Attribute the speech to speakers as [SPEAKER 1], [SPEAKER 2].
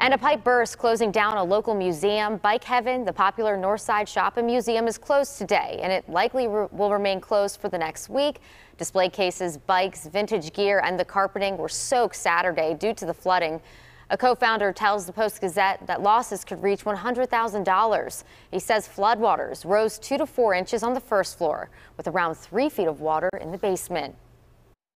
[SPEAKER 1] And a pipe burst closing down a local museum. Bike Heaven, the popular Northside Shop and Museum, is closed today, and it likely re will remain closed for the next week. Display cases, bikes, vintage gear, and the carpeting were soaked Saturday due to the flooding. A co-founder tells the Post-Gazette that losses could reach $100,000. He says floodwaters rose two to four inches on the first floor, with around three feet of water in the basement.